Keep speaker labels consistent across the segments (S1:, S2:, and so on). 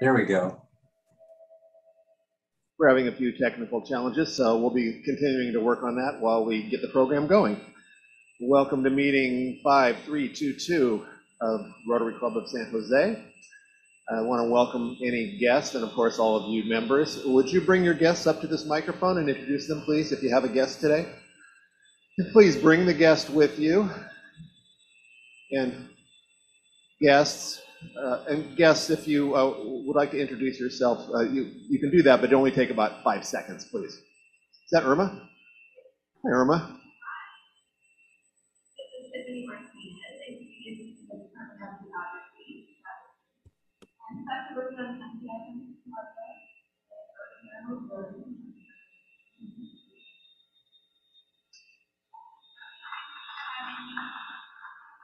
S1: There we go.
S2: We're having a few technical challenges, so we'll be continuing to work on that while we get the program going. Welcome to meeting 5322 of Rotary Club of San Jose. I want to welcome any guests and, of course, all of you members. Would you bring your guests up to this microphone and introduce them, please, if you have a guest today? Please bring the guest with you. And guests, uh, and guests, if you uh, would like to introduce yourself, uh, you, you can do that, but only take about five seconds, please. Is that Irma? Hi, Irma.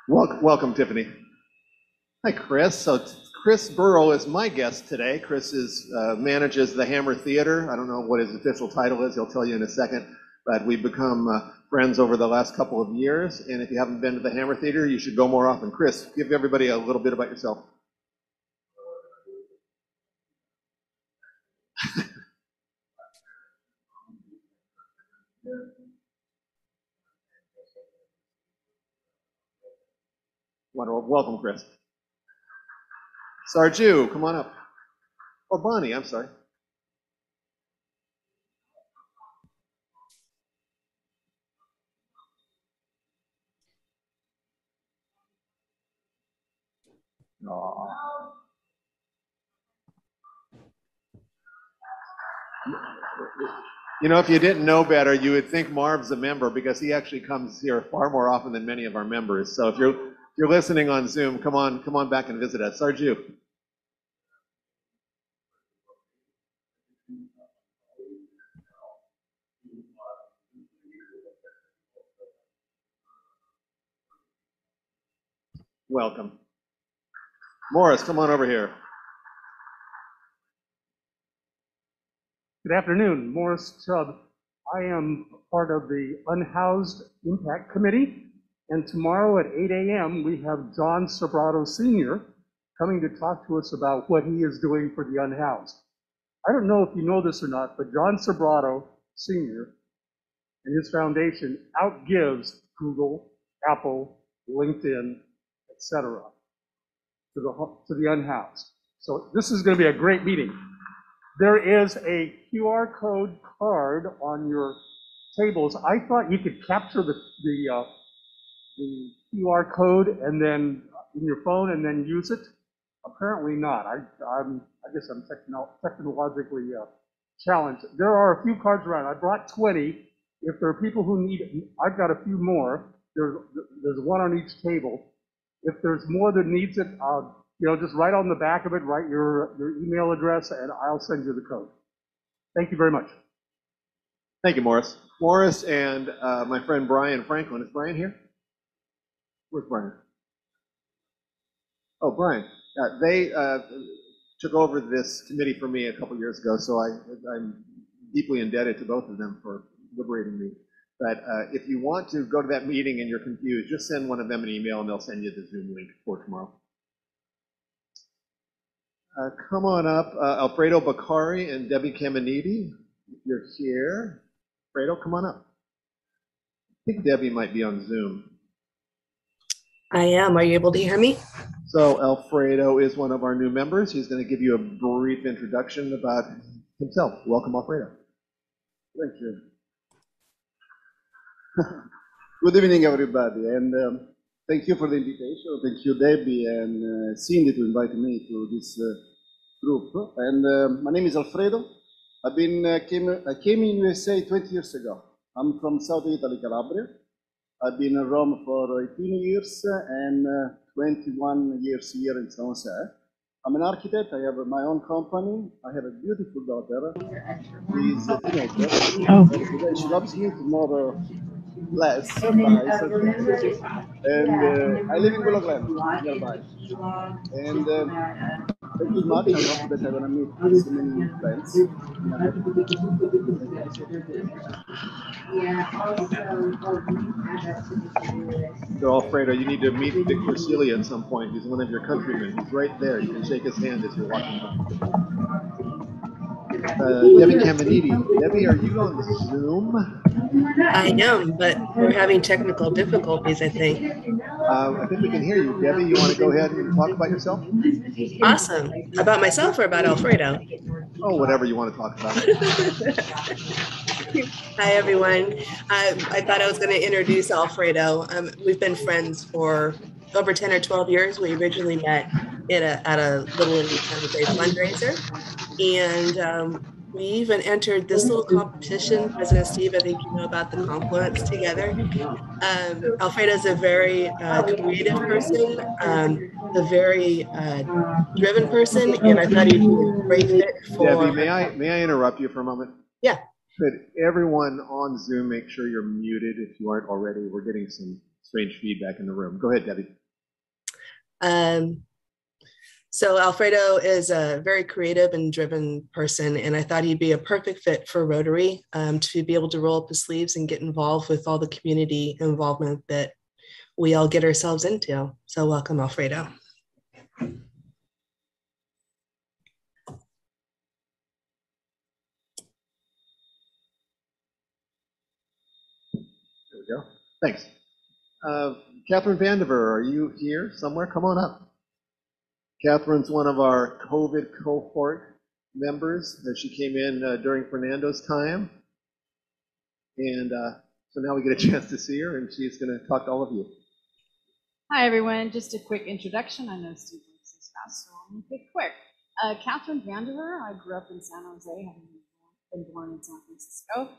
S2: Welcome, welcome, Tiffany. Hi, Chris. So Chris Burrow is my guest today. Chris is uh, manages the Hammer Theater. I don't know what his official title is. He'll tell you in a second. But we've become uh, friends over the last couple of years. And if you haven't been to the Hammer Theater, you should go more often. Chris, give everybody a little bit about yourself. Wonderful. Welcome, Chris. Sarju, come on up. Oh, Bonnie, I'm sorry. Aw. You know, if you didn't know better, you would think Marv's a member because he actually comes here far more often than many of our members. So if you're you're listening on Zoom, come on, come on back and visit us. Sarju. Welcome. Morris, come on over here.
S3: Good afternoon, Morris Chubb. I am part of the Unhoused Impact Committee, and tomorrow at 8 a.m. we have John Sobrato Sr. coming to talk to us about what he is doing for the unhoused. I don't know if you know this or not, but John Sobrato Sr. and his foundation outgives Google, Apple, LinkedIn, etc. to the to the unhoused. So this is going to be a great meeting. There is a QR code card on your tables. I thought you could capture the, the, uh, the QR code and then in your phone and then use it. Apparently not. I, I'm, I guess I'm techno technologically uh, challenged. There are a few cards around. I brought 20. If there are people who need, I've got a few more. There's, there's one on each table. If there's more that needs it, uh, you know, just write on the back of it, write your, your email address, and I'll send you the code. Thank you very much.
S2: Thank you, Morris. Morris and uh, my friend Brian Franklin. Is Brian here? Where's Brian? Oh, Brian. Uh, they uh, took over this committee for me a couple years ago, so I, I'm deeply indebted to both of them for liberating me. But uh, if you want to go to that meeting and you're confused, just send one of them an email and they'll send you the Zoom link for tomorrow. Uh, come on up, uh, Alfredo Bacari and Debbie Caminiti. If you're here, Alfredo, come on up. I think Debbie might be on Zoom.
S4: I am. Are you able to hear me?
S2: So Alfredo is one of our new members. He's going to give you a brief introduction about himself. Welcome, Alfredo.
S5: Thank you. Good evening, everybody, and um, thank you for the invitation. Thank you, Debbie and uh, Cindy, to invite me to this uh, group. And uh, my name is Alfredo. I've been uh, came I came in USA 20 years ago. I'm from South Italy, Calabria. I've been in Rome for 18 years and uh, 21 years here in San Jose. I'm an architect. I have my own company. I have a beautiful daughter. She's a teenager. Oh. She loves me tomorrow less. and uh, I live in Willow Glen, nearby. And uh, Thank you much. I hope that I'm gonna meet so many friends.
S2: So Alfredo, you need to meet Victor Celia at some point. He's one of your countrymen. He's right there. You can shake his hand as you're walking by. Uh, Debbie Caminiti. Debbie, are you on Zoom?
S4: I am, but we're having technical difficulties, I think.
S2: Uh, I think we can hear you. Debbie, you want to go ahead and talk about yourself?
S4: Awesome. About myself or about Alfredo?
S2: Oh, whatever you want to talk about.
S4: Hi, everyone. I, I thought I was going to introduce Alfredo. Um, we've been friends for over 10 or 12 years. We originally met at a, at a Little Indian fundraiser. And um, we even entered this little competition. President Steve, I think you know about the Confluence together. Um, Alfredo's a very uh, creative person, um, a very uh, driven person, and I thought he'd be a great fit for.
S2: Debbie, may I, may I interrupt you for a moment?
S4: Yeah.
S2: Could everyone on Zoom make sure you're muted if you aren't already? We're getting some strange feedback in the room. Go ahead, Debbie.
S4: Um, so Alfredo is a very creative and driven person, and I thought he'd be a perfect fit for Rotary um, to be able to roll up his sleeves and get involved with all the community involvement that we all get ourselves into. So welcome, Alfredo.
S2: There we go. Thanks. Uh, Catherine Vandiver, are you here somewhere? Come on up. Catherine's one of our COVID cohort members. She came in uh, during Fernando's time. And uh, so now we get a chance to see her, and she's going to talk to all of you.
S1: Hi, everyone. Just a quick introduction. I know Steve likes this fast, so going to be quick. Uh, Catherine Vandiver. I grew up in San Jose, having been born in San Francisco.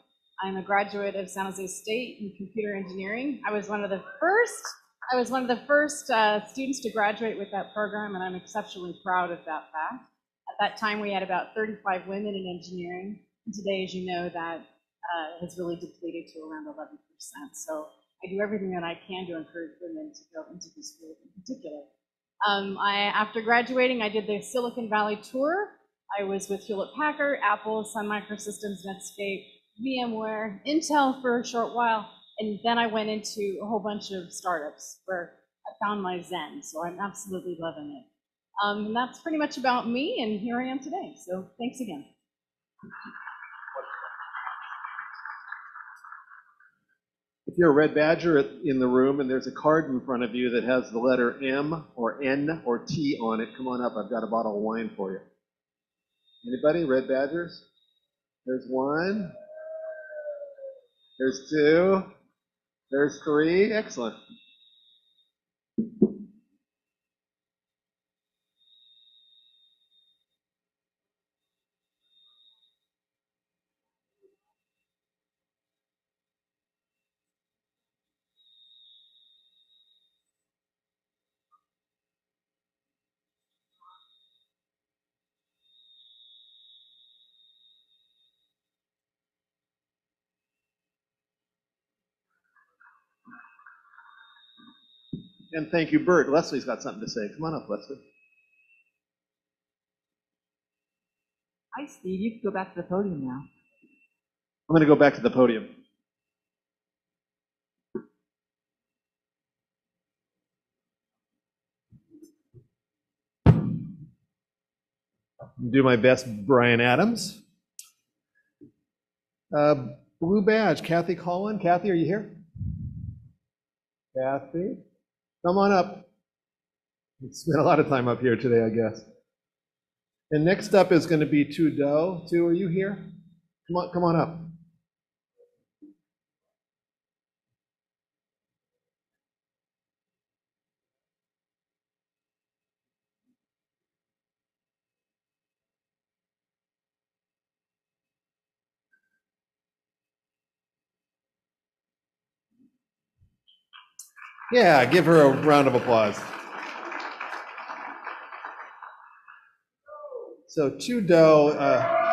S1: I'm a graduate of San Jose State in computer engineering. I was one of the first. I was one of the first uh, students to graduate with that program, and I'm exceptionally proud of that fact. At that time, we had about 35 women in engineering, and today, as you know, that uh, has really depleted to around 11%. So I do everything that I can to encourage women to go into this field in particular. Um, I, after graduating, I did the Silicon Valley tour. I was with Hewlett Packard, Apple, Sun Microsystems, Netscape, VMware, Intel for a short while, and then I went into a whole bunch of startups where I found my zen. So I'm absolutely loving it. Um, and that's pretty much about me, and here I am today. So thanks again.
S2: If you're a red badger in the room and there's a card in front of you that has the letter M or N or T on it, come on up. I've got a bottle of wine for you. Anybody? Red badgers? There's one. There's two. There's three. Excellent. And thank you, Bert. Leslie's got something to say. Come on up, Leslie.
S6: Hi, Steve. You can go back to the podium now.
S2: I'm going to go back to the podium. Do my best, Brian Adams. Uh, blue badge, Kathy Collin. Kathy, are you here? Kathy, come on up. We spent a lot of time up here today, I guess. And next up is going to be Do. Tu, are you here? Come on, come on up. Yeah, give her a round of applause. So Trudeau, uh,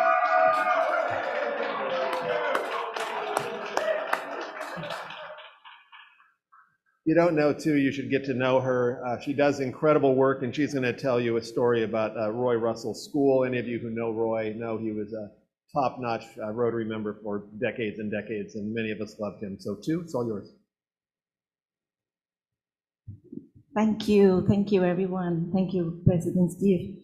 S2: you don't know too, you should get to know her. Uh, she does incredible work, and she's going to tell you a story about uh, Roy Russell School. Any of you who know Roy know he was a top-notch uh, Rotary member for decades and decades, and many of us loved him. So, too, it's all yours.
S7: Thank you, thank you, everyone. Thank you, President Steve.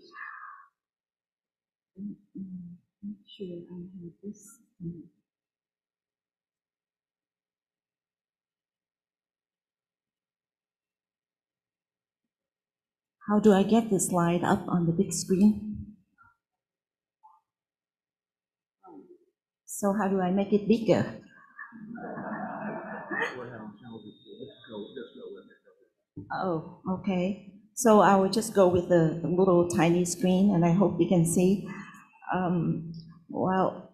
S7: How do I get this slide up on the big screen? So how do I make it bigger? Oh, okay. So I will just go with the little tiny screen and I hope you can see. Um, well,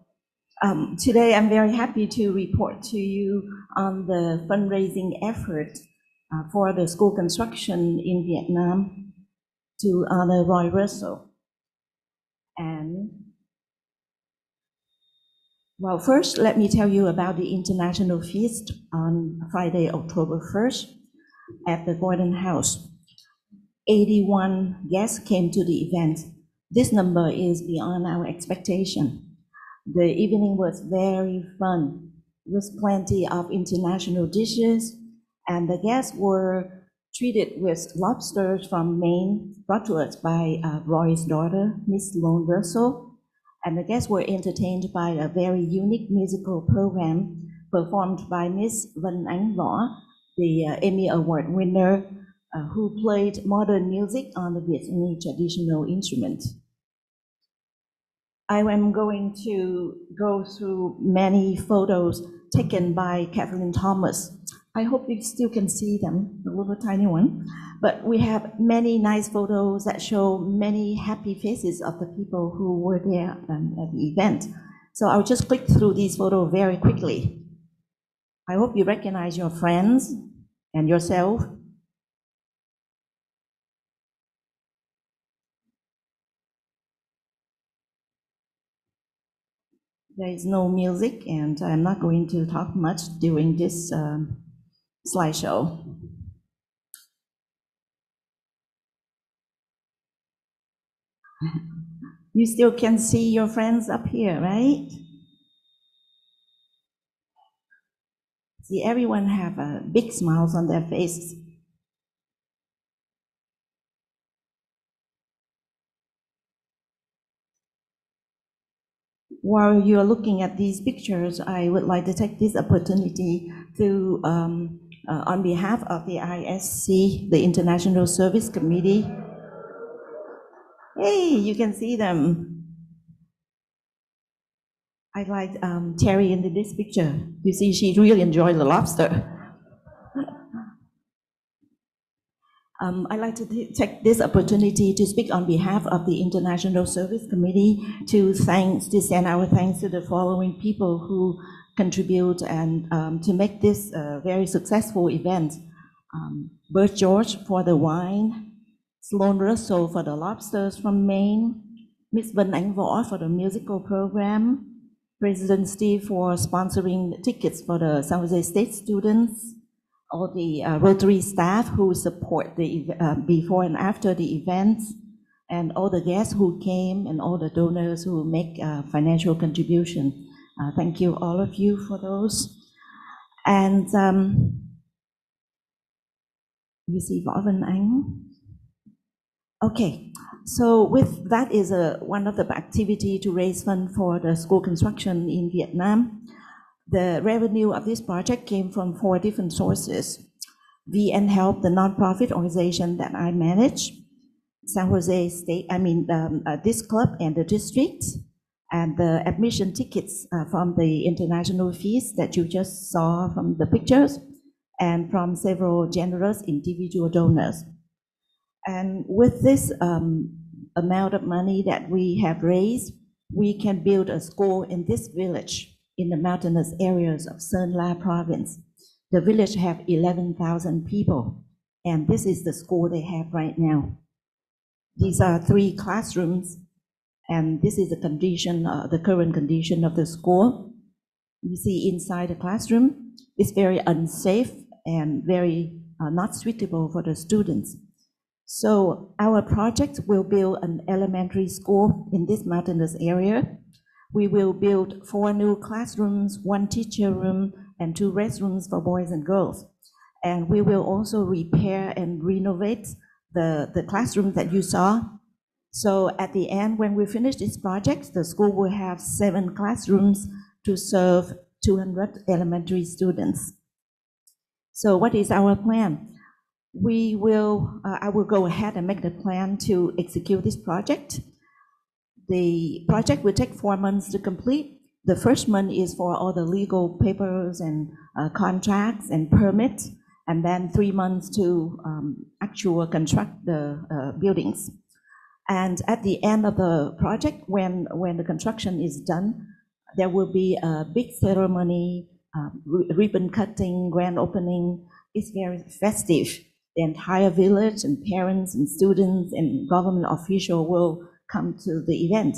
S7: um, today I'm very happy to report to you on the fundraising effort uh, for the school construction in Vietnam to honor Roy Russell. And well, first, let me tell you about the International Feast on Friday, October 1st at the Gordon House. 81 guests came to the event. This number is beyond our expectation. The evening was very fun with plenty of international dishes, and the guests were treated with lobsters from Maine brought to us by uh, Roy's daughter, Miss Sloan Russell. And the guests were entertained by a very unique musical program performed by Miss Vân Ánh Võ, the uh, Emmy Award winner, uh, who played modern music on the Vietnamese traditional instrument. I am going to go through many photos taken by Kathleen Thomas. I hope you still can see them, the little tiny one. But we have many nice photos that show many happy faces of the people who were there um, at the event. So I'll just click through these photos very quickly. I hope you recognize your friends and yourself. There is no music, and I'm not going to talk much during this um, slideshow. You still can see your friends up here, right? See, everyone have uh, big smiles on their faces. While you're looking at these pictures, I would like to take this opportunity to, um, uh, on behalf of the ISC, the International Service Committee, hey, you can see them. I like um, Terry in this picture. You see, she really enjoyed the lobster. Um, I'd like to take this opportunity to speak on behalf of the International Service Committee to thanks to send our thanks to the following people who contribute and um, to make this a very successful event. Um, Bert George for the wine, Sloan Russell for the lobsters from Maine, Miss Vân Ánh Võ for the musical program, President Steve for sponsoring tickets for the San Jose State students, all the uh, Rotary staff who support the uh, before and after the events, and all the guests who came, and all the donors who make uh, financial contribution. Uh, thank you, all of you, for those. And um, you see Vân Ánh. Okay, so with that is a, one of the activity to raise fund for the school construction in Vietnam. The revenue of this project came from four different sources. VN Help, the nonprofit organization that I manage, San Jose State, I mean, um, uh, this club and the district, and the admission tickets uh, from the international feast that you just saw from the pictures, and from several generous individual donors. And with this um, amount of money that we have raised, we can build a school in this village in the mountainous areas of Sơn La province. The village have 11,000 people, and this is the school they have right now. These are three classrooms, and this is the condition, uh, the current condition of the school. You see inside the classroom, it's very unsafe and very uh, not suitable for the students. So our project will build an elementary school in this mountainous area. We will build four new classrooms, one teacher room, and two restrooms for boys and girls. And we will also repair and renovate the, the classroom that you saw. So at the end, when we finish this project, the school will have seven classrooms to serve 200 elementary students. So what is our plan? We will, uh, I will go ahead and make the plan to execute this project. The project will take four months to complete. The first month is for all the legal papers and uh, contracts and permits, and then three months to um, actual construct the uh, buildings. And at the end of the project, when, when the construction is done, there will be a big ceremony, um, ribbon cutting, grand opening. It's very festive. The entire village and parents and students and government official will come to the event.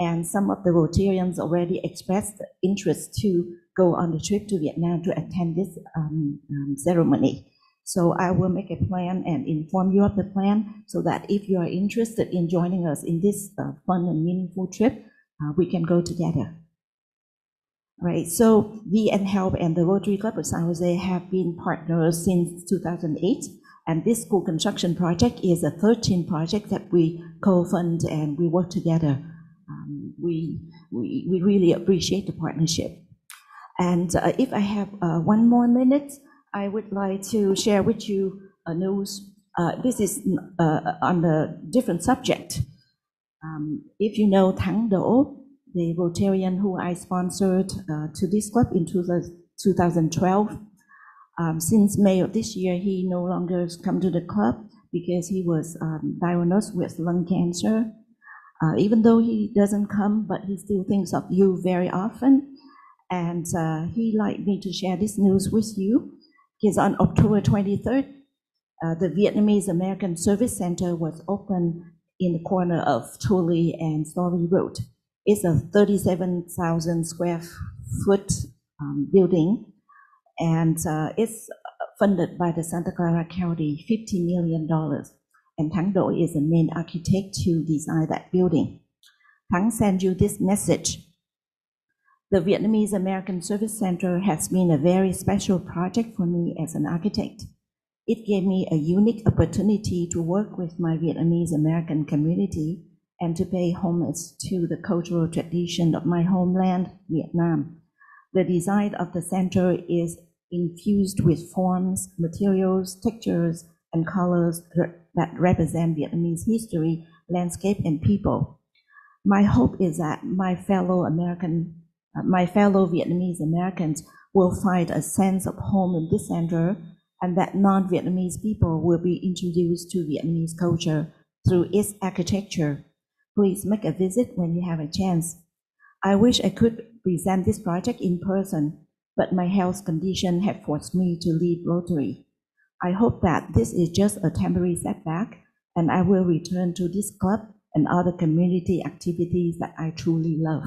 S7: And some of the Rotarians already expressed interest to go on the trip to Vietnam to attend this um, um, ceremony. So I will make a plan and inform you of the plan so that if you are interested in joining us in this uh, fun and meaningful trip, uh, we can go together. Right, so VN Help and the Rotary Club of San Jose have been partners since 2008. And this school construction project is a 13 project that we co-fund and we work together. Um, we, we, we really appreciate the partnership. And uh, if I have uh, one more minute, I would like to share with you a news. Uh, this is uh, on a different subject. Um, if you know Thang Do, the Rotarian who I sponsored uh, to this club in 2012, um, since May of this year, he no longer come to the club because he was um, diagnosed with lung cancer. Uh, even though he doesn't come, but he still thinks of you very often. And uh, he like me to share this news with you. Because on October 23rd, uh, the Vietnamese American Service Center was opened in the corner of Tully and Story Road. It's a 37,000 square foot um, building, and uh, it's funded by the Santa Clara County, $50 million. And Thang Do is the main architect to design that building. Thang sent you this message. The Vietnamese American Service Center has been a very special project for me as an architect. It gave me a unique opportunity to work with my Vietnamese American community and to pay homage to the cultural tradition of my homeland, Vietnam. The design of the center is infused with forms, materials, textures, and colors that represent Vietnamese history, landscape, and people. My hope is that my fellow American, uh, my fellow Vietnamese Americans will find a sense of home in this center and that non-Vietnamese people will be introduced to Vietnamese culture through its architecture. Please make a visit when you have a chance. I wish I could present this project in person, but my health condition had forced me to leave Rotary. I hope that this is just a temporary setback and I will return to this club and other community activities that I truly love.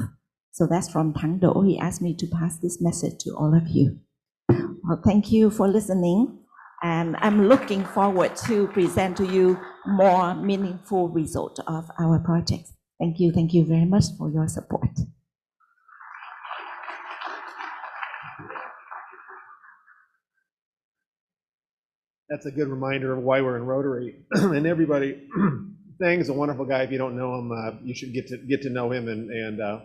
S7: So that's from Thang Do. He asked me to pass this message to all of you. Well, thank you for listening. And I'm looking forward to present to you more meaningful result of our projects. Thank you. Thank you very much for your support.
S2: That's a good reminder of why we're in Rotary. and everybody, Thang is a wonderful guy. If you don't know him, uh, you should get to get to know him. And, and uh,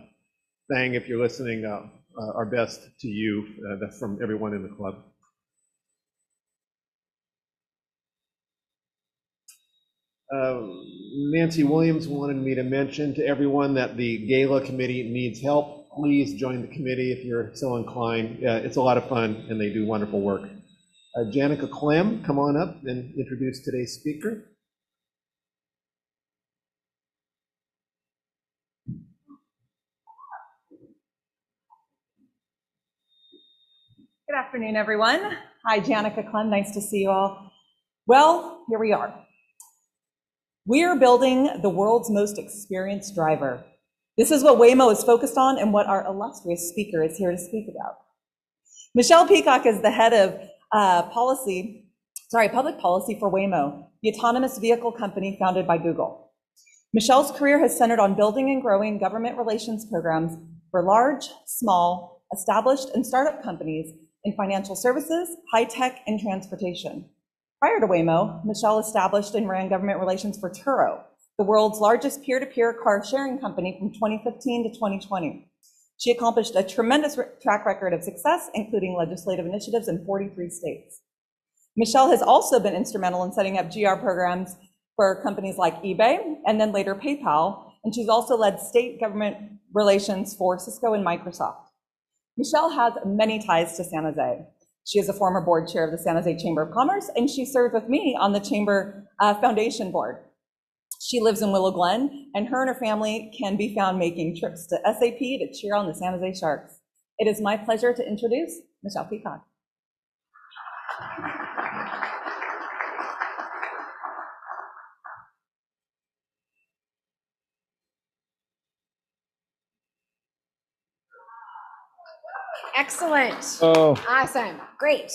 S2: Thang, if you're listening, uh, uh, our best to you. Uh, that's from everyone in the club. Uh, Nancy Williams wanted me to mention to everyone that the gala committee needs help. Please join the committee if you're so inclined. It's a lot of fun and they do wonderful work. Uh, Janica Clem, come on up and introduce today's speaker.
S8: Good afternoon, everyone. Hi, Janica Clem. Nice to see you all. Well, here we are. We are building the world's most experienced driver. This is what Waymo is focused on and what our illustrious speaker is here to speak about. Michelle Peacock is the head of uh, policy sorry, public policy for Waymo, the autonomous vehicle company founded by Google. Michelle's career has centered on building and growing government relations programs for large, small, established, and startup companies in financial services, high tech, and transportation. Prior to Waymo, Michelle established and ran government relations for Turo, the world's largest peer-to-peer car sharing company from 2015 to 2020. She accomplished a tremendous track record of success, including legislative initiatives in 43 states. Michelle has also been instrumental in setting up GR programs for companies like eBay and then later PayPal, and she's also led state government relations for Cisco and Microsoft. Michelle has many ties to San Jose. She is a former board chair of the San Jose Chamber of Commerce, and she served with me on the Chamber uh, Foundation Board. She lives in Willow Glen, and her and her family can be found making trips to SAP to cheer on the San Jose Sharks. It is my pleasure to introduce Michelle Peacock.
S9: Excellent.
S2: Oh.
S9: Awesome. Great.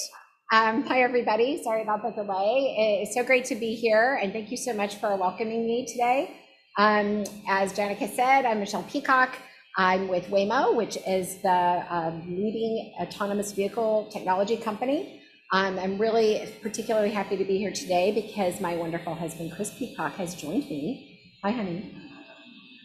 S9: Um, hi, everybody. Sorry about the delay. It's so great to be here, and thank you so much for welcoming me today. Um, as Janica said, I'm Michelle Peacock. I'm with Waymo, which is the um, leading autonomous vehicle technology company. Um, I'm really particularly happy to be here today because my wonderful husband, Chris Peacock, has joined me. Hi, honey.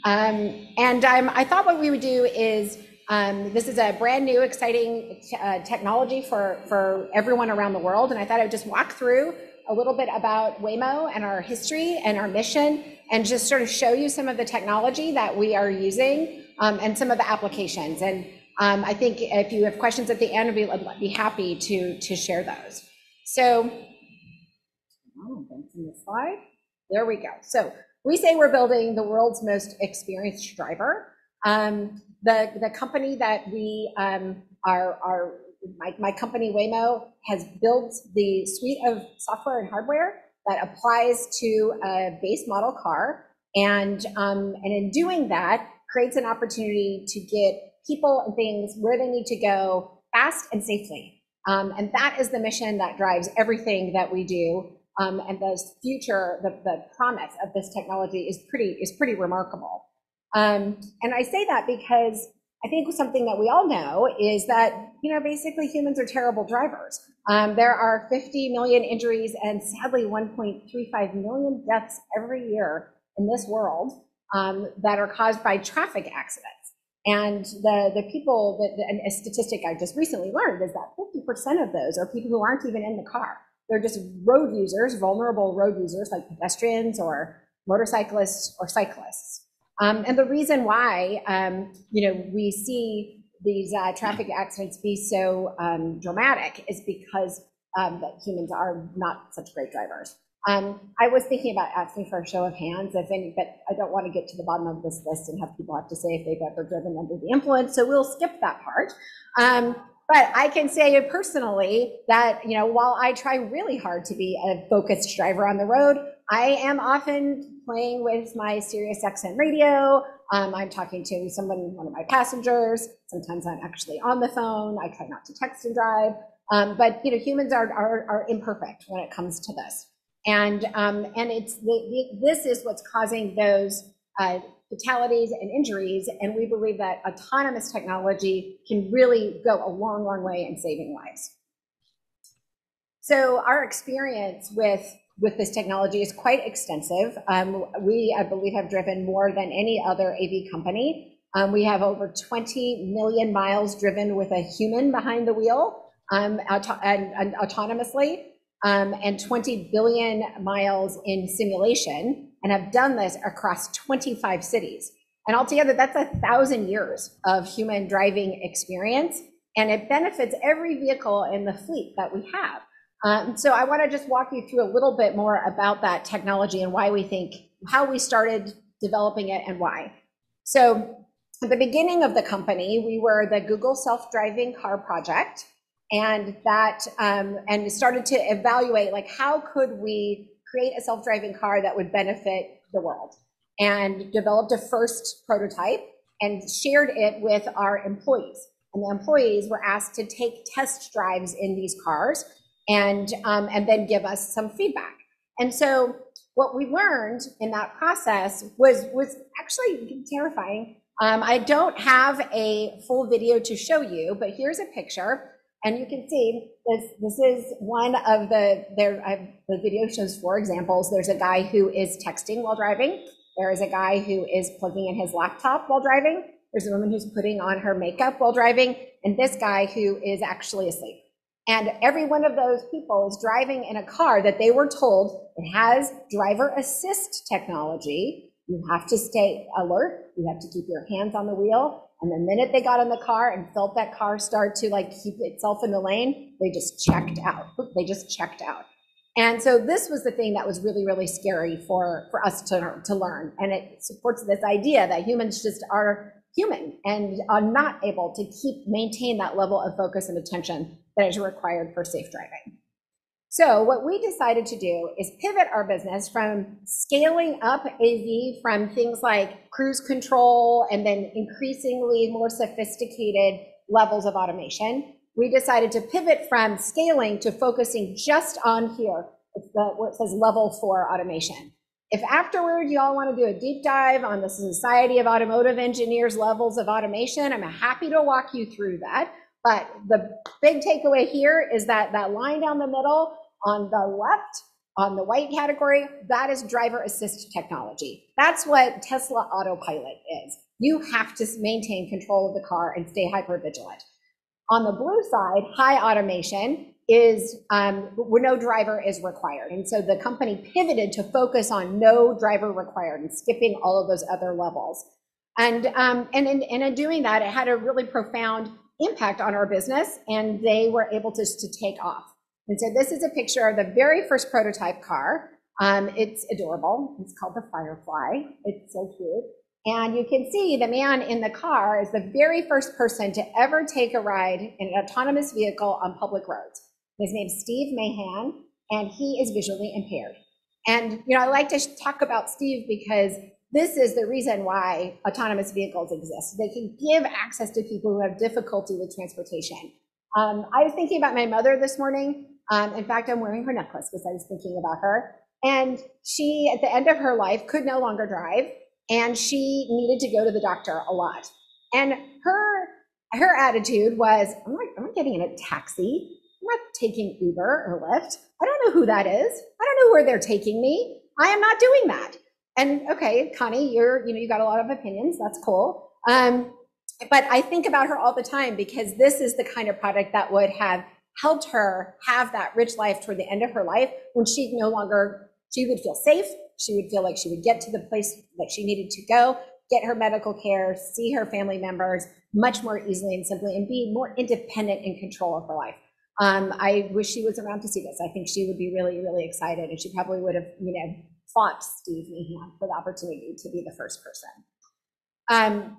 S9: Um, and um, I thought what we would do is um, this is a brand new, exciting uh, technology for, for everyone around the world. And I thought I would just walk through a little bit about Waymo and our history and our mission, and just sort of show you some of the technology that we are using um, and some of the applications. And um, I think if you have questions at the end, I'd be, be happy to, to share those. So, oh, the slide. There we go. So we say we're building the world's most experienced driver. Um, the, the company that we um, are, are my, my company Waymo has built the suite of software and hardware that applies to a base model car. And, um, and in doing that, creates an opportunity to get people and things where they need to go fast and safely. Um, and that is the mission that drives everything that we do. Um, and the future, the, the promise of this technology is pretty, is pretty remarkable. Um, and I say that because I think something that we all know is that, you know, basically humans are terrible drivers. Um, there are 50 million injuries and sadly 1.35 million deaths every year in this world um, that are caused by traffic accidents. And the, the people that, a statistic I just recently learned is that 50% of those are people who aren't even in the car. They're just road users, vulnerable road users like pedestrians or motorcyclists or cyclists. Um, and the reason why, um, you know, we see these uh, traffic accidents be so um, dramatic is because um, humans are not such great drivers. Um, I was thinking about asking for a show of hands, if any, but I don't want to get to the bottom of this list and have people have to say if they've ever driven under the influence, so we'll skip that part. Um, but I can say personally that, you know, while I try really hard to be a focused driver on the road, I am often playing with my Sirius XM radio. Um, I'm talking to someone, one of my passengers. Sometimes I'm actually on the phone. I try not to text and drive. Um, but you know, humans are, are, are imperfect when it comes to this, and um, and it's the, the, this is what's causing those uh, fatalities and injuries. And we believe that autonomous technology can really go a long, long way in saving lives. So our experience with with this technology is quite extensive. Um, we, I believe, have driven more than any other AV company. Um, we have over 20 million miles driven with a human behind the wheel um, auto and, and, autonomously, um, and 20 billion miles in simulation, and have done this across 25 cities. And altogether, that's a thousand years of human driving experience, and it benefits every vehicle in the fleet that we have. Um, so I want to just walk you through a little bit more about that technology and why we think, how we started developing it and why. So at the beginning of the company, we were the Google self-driving car project and that um, and started to evaluate like how could we create a self-driving car that would benefit the world and developed a first prototype and shared it with our employees and the employees were asked to take test drives in these cars and, um, and then give us some feedback. And so what we learned in that process was, was actually terrifying. Um, I don't have a full video to show you, but here's a picture. And you can see this, this is one of the, there, I, the video shows four examples. There's a guy who is texting while driving. There is a guy who is plugging in his laptop while driving. There's a woman who's putting on her makeup while driving, and this guy who is actually asleep. And every one of those people is driving in a car that they were told it has driver assist technology. You have to stay alert. You have to keep your hands on the wheel. And the minute they got in the car and felt that car start to like keep itself in the lane, they just checked out. They just checked out. And so this was the thing that was really, really scary for, for us to, to learn. And it supports this idea that humans just are human and are not able to keep maintain that level of focus and attention that is required for safe driving. So what we decided to do is pivot our business from scaling up AV from things like cruise control and then increasingly more sophisticated levels of automation. We decided to pivot from scaling to focusing just on here, the, it says level four automation. If afterward y'all want to do a deep dive on the Society of Automotive Engineers levels of automation, I'm happy to walk you through that. But the big takeaway here is that that line down the middle on the left, on the white category, that is driver assist technology. That's what Tesla Autopilot is. You have to maintain control of the car and stay hyper vigilant. On the blue side, high automation is um, where no driver is required. And so the company pivoted to focus on no driver required and skipping all of those other levels. And, um, and, in, and in doing that, it had a really profound impact on our business, and they were able to, to take off. And so this is a picture of the very first prototype car. Um, it's adorable. It's called the Firefly. It's so cute. And you can see the man in the car is the very first person to ever take a ride in an autonomous vehicle on public roads. His name's Steve Mahan, and he is visually impaired. And you know, I like to talk about Steve because this is the reason why autonomous vehicles exist. They can give access to people who have difficulty with transportation. Um, I was thinking about my mother this morning. Um, in fact, I'm wearing her necklace because I was thinking about her. And she, at the end of her life, could no longer drive, and she needed to go to the doctor a lot. And her her attitude was, I'm I'm not getting in a taxi. I'm not taking Uber or Lyft. I don't know who that is. I don't know where they're taking me. I am not doing that. And okay, Connie, you're, you know, you got a lot of opinions. That's cool. Um, but I think about her all the time because this is the kind of product that would have helped her have that rich life toward the end of her life when she no longer, she would feel safe. She would feel like she would get to the place that she needed to go, get her medical care, see her family members much more easily and simply, and be more independent in control of her life. Um, I wish she was around to see this. I think she would be really, really excited, and she probably would have, you know, fought Steve Mahan for the opportunity to be the first person. Um,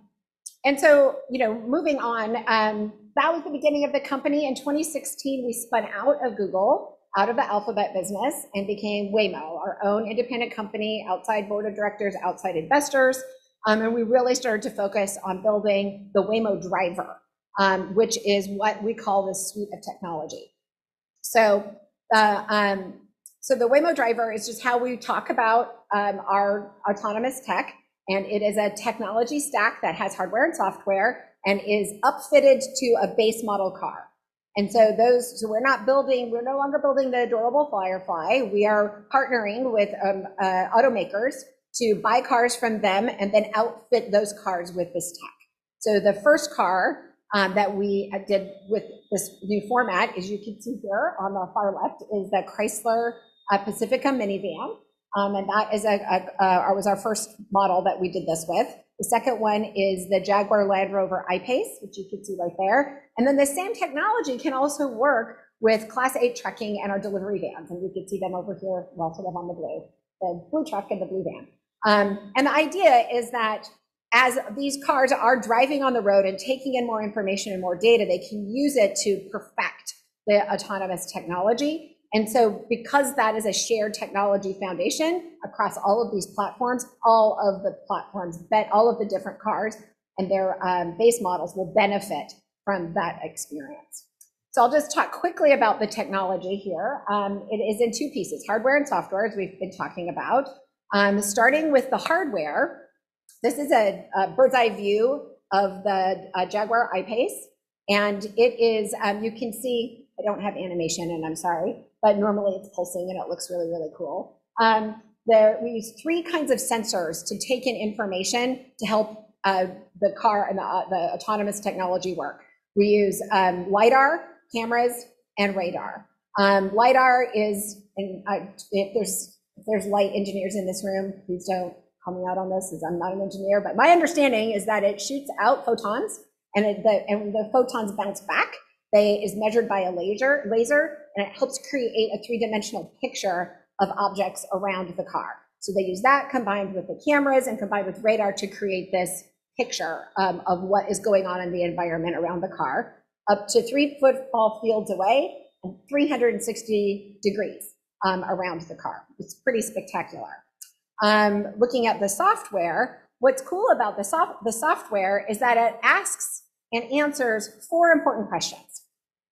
S9: and so, you know, moving on, um, that was the beginning of the company. In 2016, we spun out of Google, out of the Alphabet business, and became Waymo, our own independent company, outside board of directors, outside investors. Um, and we really started to focus on building the Waymo driver, um, which is what we call this suite of technology. So, uh, um, so the Waymo driver is just how we talk about um, our autonomous tech, and it is a technology stack that has hardware and software and is upfitted to a base model car. And so those, so we're not building, we're no longer building the adorable Firefly. We are partnering with um, uh, automakers to buy cars from them and then outfit those cars with this tech. So the first car um, that we did with this new format, as you can see here on the far left, is the Chrysler uh, Pacifica minivan. Um, and that is a, a, a, was our first model that we did this with. The second one is the Jaguar Land Rover I-Pace, which you can see right there. And then the same technology can also work with Class 8 trucking and our delivery vans. And you can see them over here, well, sort of on the blue, the blue truck and the blue van. Um, and the idea is that as these cars are driving on the road and taking in more information and more data, they can use it to perfect the autonomous technology. And so because that is a shared technology foundation across all of these platforms, all of the platforms, all of the different cars and their um, base models will benefit from that experience. So I'll just talk quickly about the technology here. Um, it is in two pieces, hardware and software, as we've been talking about. Um, starting with the hardware, this is a, bird's eye view of the uh, Jaguar I-Pace. And it is, you can see, I don't have animation and I'm sorry, but normally it's pulsing and it looks really, really cool. Um, there, we use three kinds of sensors to take in information to help uh, the car and the, uh, the autonomous technology work. We use um, LiDAR, cameras, and radar. Um, LiDAR is, and I, if there's, if there's light engineers in this room, please don't call me out on this, as I'm not an engineer, but my understanding is that it shoots out photons, and, it, the, and the photons bounce back. They is measured by a laser, laser, and it helps create a three-dimensional picture of objects around the car. So they use that combined with the cameras and combined with radar to create this picture um, of what is going on in the environment around the car, up to three football fields away and 360 degrees um, around the car. It's pretty spectacular. Um, looking at the software, what's cool about the, the software is that it asks and answers four important questions.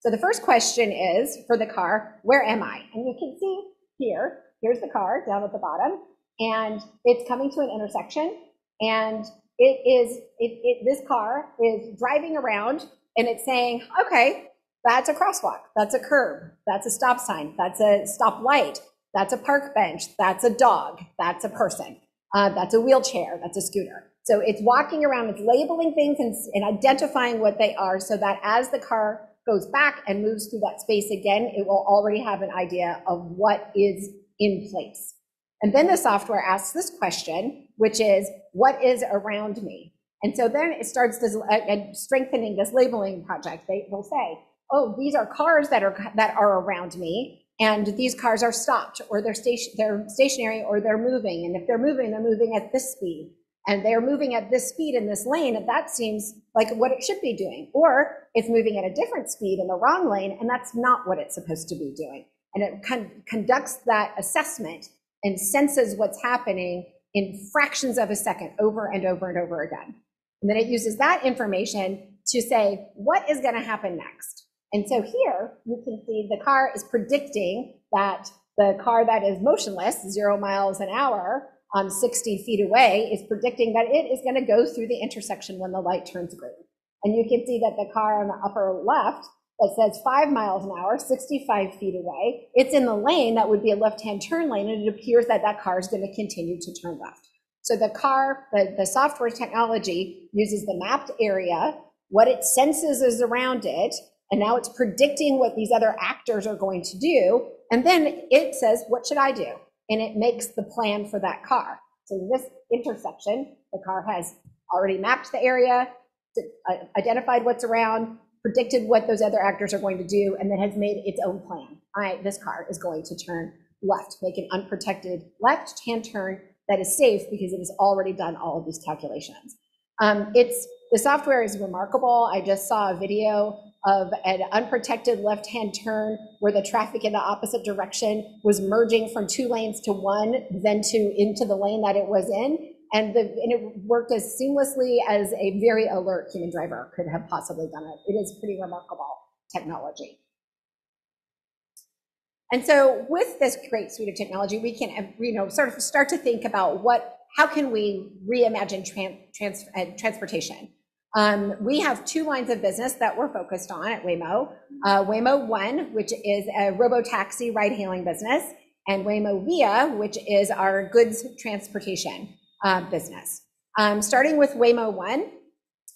S9: So the first question is for the car, where am I? And you can see here, here's the car down at the bottom, and it's coming to an intersection, and it is, it, it, this car is driving around and it's saying, okay, that's a crosswalk, that's a curb, that's a stop sign, that's a stop light, that's a park bench, that's a dog, that's a person, uh, that's a wheelchair, that's a scooter. So it's walking around, it's labeling things and, and identifying what they are so that as the car goes back and moves through that space again, it will already have an idea of what is in place. And then the software asks this question, which is, what is around me? And so then it starts this uh, strengthening this labeling project. They will say, oh, these are cars that are that are around me, and these cars are stopped, or they're station they're stationary, or they're moving. And if they're moving, they're moving at this speed, and they're moving at this speed in this lane. And that seems like what it should be doing. Or it's moving at a different speed in the wrong lane, and that's not what it's supposed to be doing. And it con conducts that assessment and senses what's happening in fractions of a second over and over and over again. And then it uses that information to say, what is going to happen next? And so here you can see the car is predicting that the car that is motionless, zero miles an hour, um, 60 feet away, is predicting that it is going to go through the intersection when the light turns green. And you can see that the car on the upper left that says five miles an hour, 65 feet away, it's in the lane that would be a left-hand turn lane, and it appears that that car is going to continue to turn left. So the car, the, the software technology uses the mapped area, what it senses is around it, and now it's predicting what these other actors are going to do. And then it says, what should I do? And it makes the plan for that car. So this intersection, the car has already mapped the area, uh, identified what's around, predicted what those other actors are going to do, and then has made its own plan. I, this car is going to turn left, make an unprotected left-hand turn that is safe because it has already done all of these calculations. Um, it's the software is remarkable. I just saw a video of an unprotected left-hand turn where the traffic in the opposite direction was merging from two lanes to one, then to into the lane that it was in. And, the, and it worked as seamlessly as a very alert human driver could have possibly done it. It is pretty remarkable technology. And so with this great suite of technology, we can, you know, sort of start to think about what, how can we reimagine tran trans uh, transportation? Um, we have two lines of business that we're focused on at Waymo. Uh, Waymo One, which is a robo-taxi ride-hailing business, and Waymo Via, which is our goods transportation uh, business. Um, starting with Waymo One,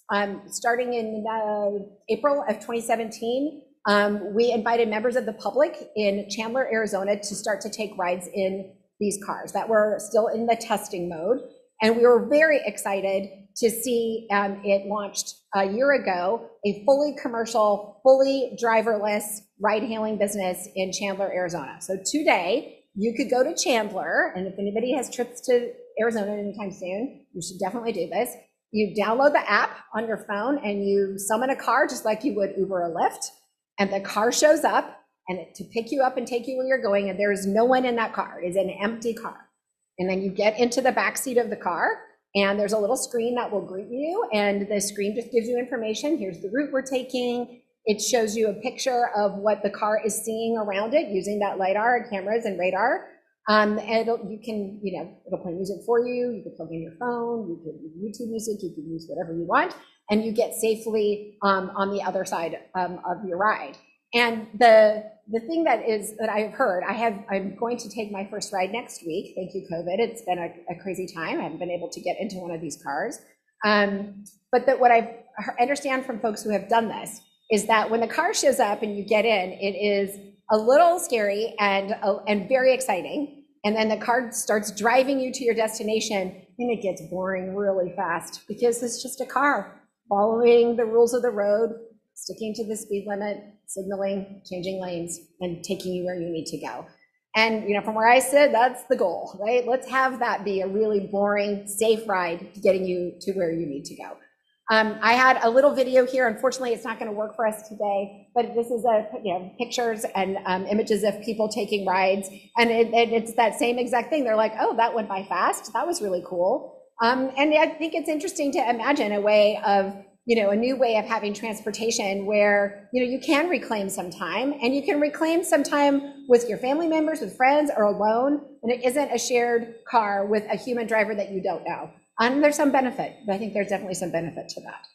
S9: um, starting in uh, April of 2017, um, we invited members of the public in Chandler, Arizona to start to take rides in these cars that were still in the testing mode. And we were very excited to see um, it launched a year ago, a fully commercial, fully driverless ride hailing business in Chandler, Arizona. So today, you could go to Chandler, and if anybody has trips to Arizona anytime soon, you should definitely do this. You download the app on your phone and you summon a car just like you would Uber or Lyft and the car shows up and to pick you up and take you where you're going, and there is no one in that car. It's an empty car. And then you get into the back seat of the car, and there's a little screen that will greet you, and the screen just gives you information. Here's the route we're taking. It shows you a picture of what the car is seeing around it using that LiDAR and cameras and radar. Um, and you can, you know, it'll play music for you. You can plug in your phone. You can use YouTube music. You can use whatever you want, and you get safely um, on the other side um, of your ride. And the the thing that is that I've heard, I have I'm going to take my first ride next week. Thank you, COVID. It's been a, a crazy time. I haven't been able to get into one of these cars. Um, but that what I understand from folks who have done this is that when the car shows up and you get in, it is a little scary and uh, and very exciting. And then the car starts driving you to your destination, and it gets boring really fast because it's just a car following the rules of the road, sticking to the speed limit, signaling, changing lanes, and taking you where you need to go. And you know, from where I sit, that's the goal, right? Let's have that be a really boring, safe ride getting you to where you need to go. Um, I had a little video here. Unfortunately, it's not going to work for us today, but this is a you know pictures and um, images of people taking rides, and it, it, it's that same exact thing. They're like, "Oh, that went by fast. That was really cool." Um, and I think it's interesting to imagine a way of you know a new way of having transportation where you know you can reclaim some time, and you can reclaim some time with your family members, with friends, or alone, and it isn't a shared car with a human driver that you don't know. And there's some benefit. I think there's definitely some benefit to that.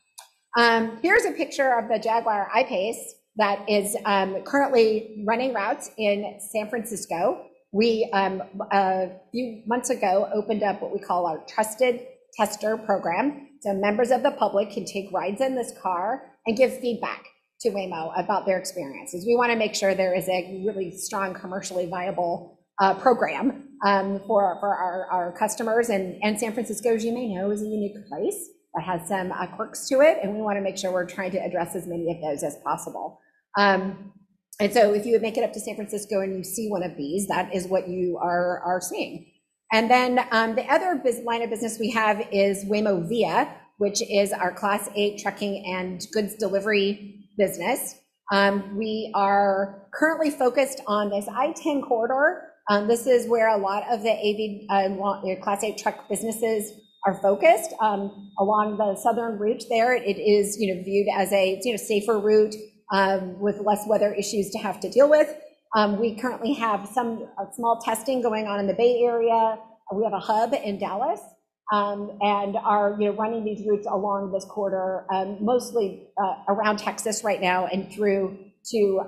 S9: Um, here's a picture of the Jaguar I-Pace that is um, currently running routes in San Francisco. We, um, a few months ago, opened up what we call our Trusted Tester Program. So members of the public can take rides in this car and give feedback to Waymo about their experiences. We want to make sure there is a really strong commercially viable uh, program um, for, for our, our customers. And, and San Francisco, as you may know, is a unique place that has some uh, quirks to it, and we want to make sure we're trying to address as many of those as possible. Um, and so if you would make it up to San Francisco and you see one of these, that is what you are, are seeing. And then um, the other line of business we have is Waymo Via, which is our Class 8 trucking and goods delivery business. Um, we are currently focused on this I-10 corridor um, this is where a lot of the uh, Class 8 truck businesses are focused. Along the southern route there, it is you know viewed as a you know safer route with less weather issues to have to deal with. Um, we currently have some small testing going on in the Bay Area. We have a hub in Dallas. Um, and are you know running these routes along this corridor, um, mostly uh, around Texas right now and through to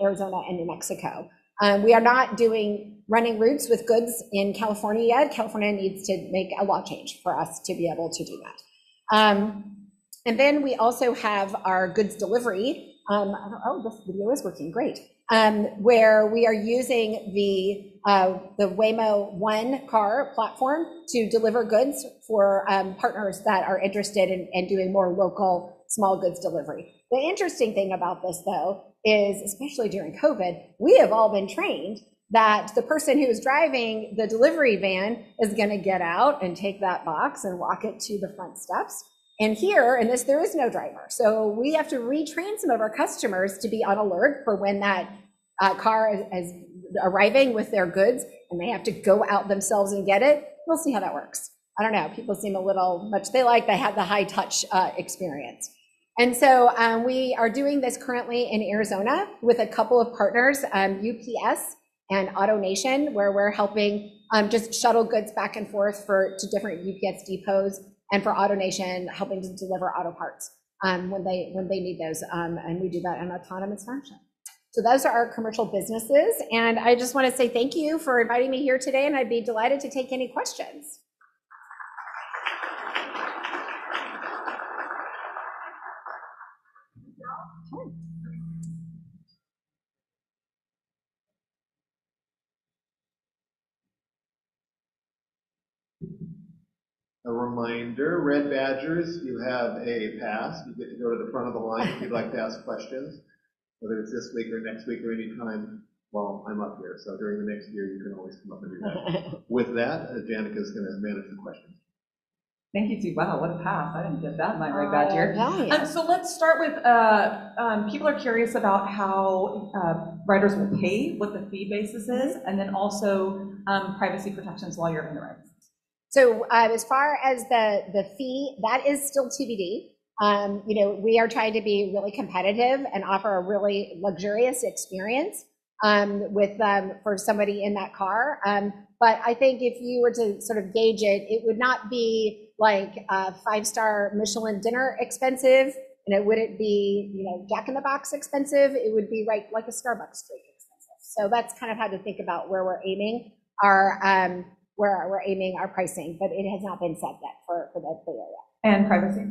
S9: Arizona and New Mexico. Um, we are not doing running routes with goods in California yet. California needs to make a law change for us to be able to do that. Um, and then we also have our goods delivery. Um, oh, this video is working great. Um, where we are using the uh, the Waymo One car platform to deliver goods for um, partners that are interested in, in doing more local small goods delivery. The interesting thing about this, though, is especially during COVID, we have all been trained that the person who is driving the delivery van is going to get out and take that box and walk it to the front steps. And here, in this, there is no driver. So we have to retrain some of our customers to be on alert for when that uh, car is, is arriving with their goods and they have to go out themselves and get it. We'll see how that works. I don't know. People seem a little much, they like they have the high touch uh, experience. And so um, we are doing this currently in Arizona with a couple of partners, um, UPS and AutoNation, where we're helping um, just shuttle goods back and forth for to different UPS depots, and for AutoNation helping to deliver auto parts um, when they when they need those, um, and we do that in autonomous fashion. So those are our commercial businesses, and I just want to say thank you for inviting me here today, and I'd be delighted to take any questions.
S2: A reminder, Red Badgers, you have a pass. You get to go to the front of the line if you'd like to ask questions, whether it's this week or next week or any time while I'm up here. So during the next year, you can always come up and do that. With that, uh, Janica is going to manage the questions.
S6: Thank you, Steve. Wow, what a pass. I didn't get that in my right
S9: Uh,
S6: badge
S9: yeah.
S6: Um, so let's start with, uh, um, people are curious about how, uh, riders will pay, what the fee basis is, and then also, um, privacy protections while you're in the rides.
S9: So uh, as far as the, the fee, that is still TBD. Um, you know, we are trying to be really competitive and offer a really luxurious experience um, with um, for somebody in that car. Um, but I think if you were to sort of gauge it, it would not be like a five-star Michelin dinner expensive, and it wouldn't be, you know, Jack in the Box expensive. It would be right like a Starbucks drink expensive. So that's kind of how to think about where we're aiming our um, where we're aiming our pricing, but it has not been set yet for Bay Area.
S6: And privacy.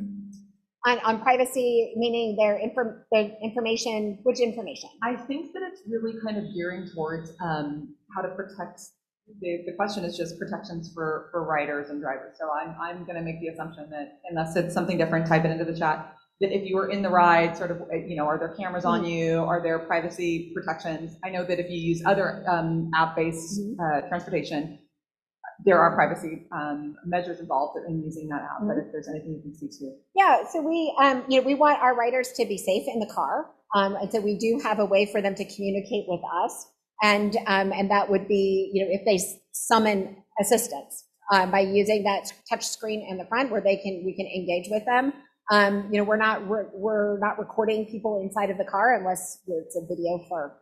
S9: On, privacy, meaning their inform, their information, which information?
S6: I think that it's really kind of gearing towards um, how to protect, the, the question is just protections for, for riders and drivers. So I'm, I'm going to make the assumption that unless it's something different, type it into the chat, that if you were in the ride, sort of, uh, you know, are there cameras on you? Are there privacy protections? I know that if you use other um, app-based uh, transportation, there are privacy um, measures involved in using that app, but if there's anything you can speak to.
S9: Yeah, so we, um, you know, we want our riders to be safe in the car. Um, and so we do have a way for them to communicate with us. And, um, and that would be, you know, if they summon assistance uh, by using that touch screen in the front where they can, we can engage with them. Um, you know, we're not, we're, we're not recording people inside of the car unless it's a video for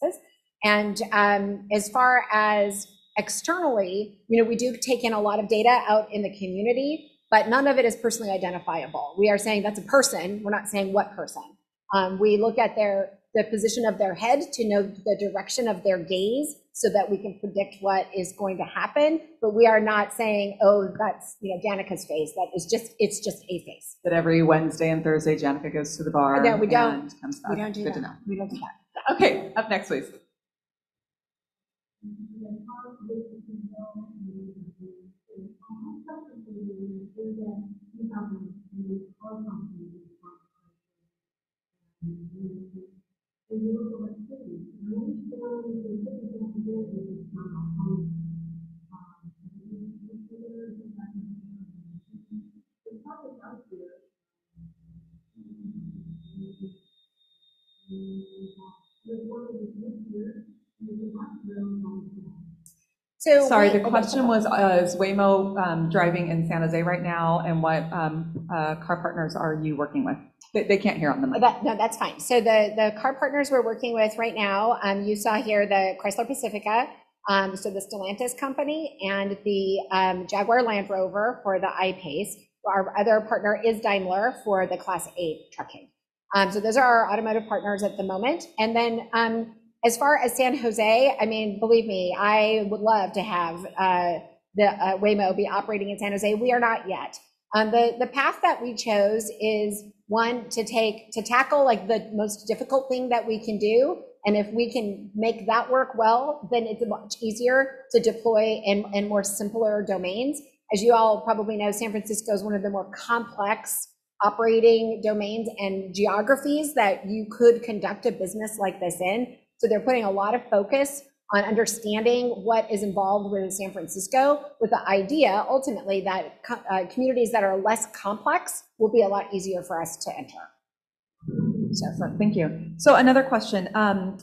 S9: purposes. And um, as far as externally, you know, we do take in a lot of data out in the community, but none of it is personally identifiable. We are saying that's a person. We're not saying what person. Um, we look at their the position of their head to know the direction of their gaze so that we can predict what is going to happen. But we are not saying, oh, that's you know Danica's face. That is just it's just a face.
S6: That every Wednesday and Thursday, Janica goes to the bar.
S9: No, we don't.
S6: and comes
S9: We don't do
S6: Good
S9: that.
S6: to know.
S9: We don't do that.
S6: Okay, up next, please. 就是遇到问题，沟通的地方，嗯，就是就是如果自己能去到那个这个中间的地方，然后啊，就是就是就是就是就是就稍微了解，嗯，嗯，嗯，就是说你平时你平时。
S9: So
S6: Sorry, the question was, uh, is Waymo um, driving in San Jose right now, and what um, uh, car partners are you working with? They, they can't hear on the mic.
S9: That, no, that's fine. So the, the car partners we're working with right now, um, you saw here the Chrysler Pacifica, um, so the Stellantis company, and the um, Jaguar Land Rover for the I-Pace. Our other partner is Daimler for the Class 8 trucking. Um, so those are our automotive partners at the moment. And then um, as far as San Jose, I mean, believe me, I would love to have uh, the uh, Waymo be operating in San Jose. We are not yet. Um, the, the path that we chose is one to take to tackle like the most difficult thing that we can do and if we can make that work well then it's much easier to deploy in, in more simpler domains as you all probably know san francisco is one of the more complex operating domains and geographies that you could conduct a business like this in so they're putting a lot of focus on understanding what is involved within San Francisco, with the idea ultimately that uh, communities that are less complex will be a lot easier for us to enter.
S6: Excellent, thank you. So another question. um,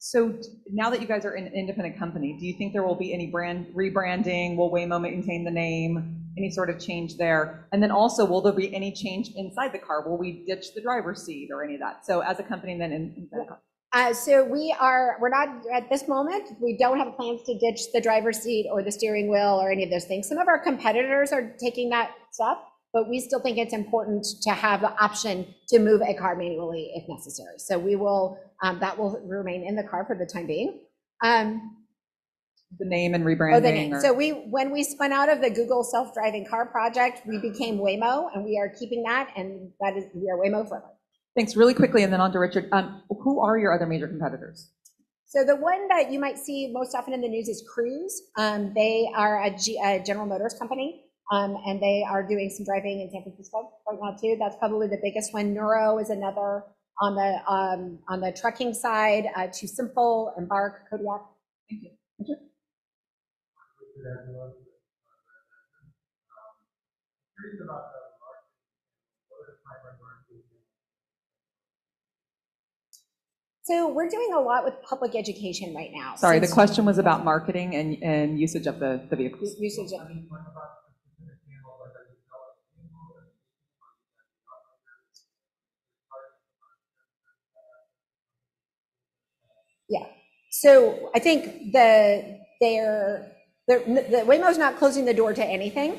S6: So now that you guys are an independent company, do you think there will be any brand rebranding? Will Waymo maintain the name? Any sort of change there? And then also, will there be any change inside the car? Will we ditch the driver's seat or any of that? So as a company then in, car.
S9: Uh, so we are, we're not, at this moment, we don't have plans to ditch the driver's seat or the steering wheel or any of those things. Some of our competitors are taking that step, but we still think it's important to have the option to move a car manually if necessary. So we will, um, that will remain in the car for the time being. Um,
S6: The name and rebranding.
S9: Oh, the name.
S6: or-
S9: So we, when we spun out of the Google self-driving car project, we became Waymo, and we are keeping that, and that is, we are Waymo forever.
S6: Thanks, really quickly, and then on to Richard. Um, Who are your other major competitors?
S9: So the one that you might see most often in the news is Cruise. Um, they are a General Motors company, um, and they are doing some driving in San Francisco right now too. That's probably the biggest one. Nuro is another on the um, on the trucking side. Uh, TuSimple, Embark, Kodiak.
S6: Thank you. Richard?
S9: So we're doing a lot with public education right now.
S6: Sorry, the question was about marketing and, and usage of the, the vehicles.
S9: Usage of. Yeah. So I think the their the, Waymo's not closing the door to anything.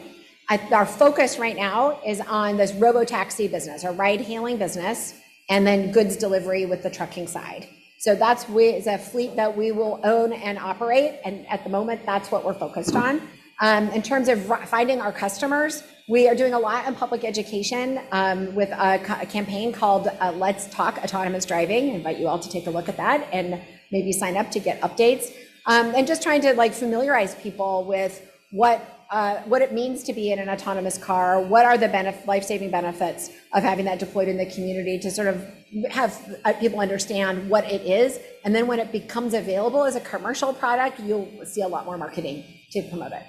S9: Our focus right now is on this robo taxi business, our ride hailing business and then goods delivery with the trucking side. So that's is a fleet that we will own and operate, and at the moment, that's what we're focused on. Um, in terms of finding our customers, we are doing a lot in public education um, with a, a campaign called uh, Let's Talk Autonomous Driving. I invite you all to take a look at that and maybe sign up to get updates. Um, and just trying to like familiarize people with what uh, what it means to be in an autonomous car, what are the benef- life-saving benefits of having that deployed in the community to sort of have uh, people understand what it is. And then when it becomes available as a commercial product, you'll see a lot more marketing to promote it.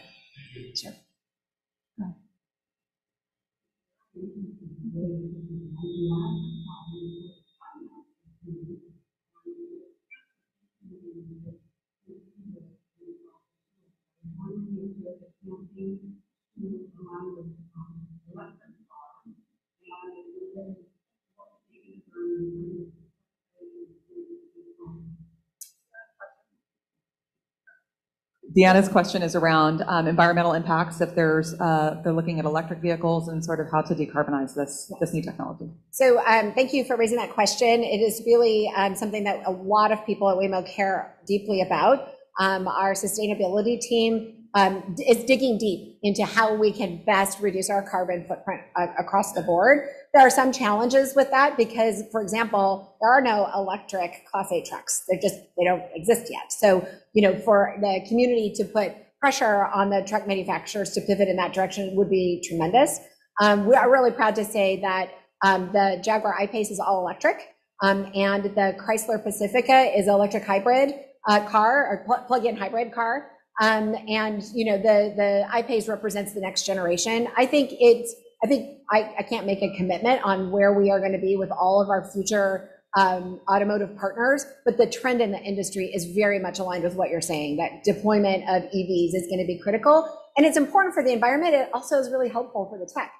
S9: Sure.
S8: Deanna's question is around um, environmental impacts, if there's, uh, they're looking at electric vehicles and sort of how to decarbonize this, this new technology.
S9: So um, thank you for raising that question. It is really um, something that a lot of people at Waymo care deeply about. Um, our sustainability team um, is digging deep into how we can best reduce our carbon footprint uh, across the board. There are some challenges with that because, for example, there are no electric Class 8 trucks. They're just, they don't exist yet. So, you know, for the community to put pressure on the truck manufacturers to pivot in that direction would be tremendous. Um, we are really proud to say that um, the Jaguar I-Pace is all electric, um, and the Chrysler Pacifica is an electric hybrid uh, car or pl- plug-in hybrid car. Um, and you know the the I-Pace represents the next generation. I think it's I think I, can't make a commitment on where we are going to be with all of our future um, automotive partners, but the trend in the industry is very much aligned with what you're saying. That deployment of EVs is going to be critical, and it's important for the environment. It also is really helpful for the tech.